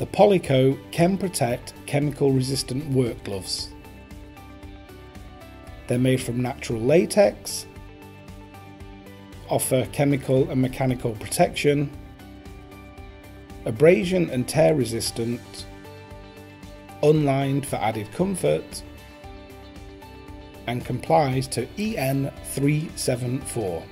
The Polyco Chemprotect chemical resistant work gloves. They're made from natural latex, offer chemical and mechanical protection, abrasion and tear resistant, unlined for added comfort, and complies to EN 374.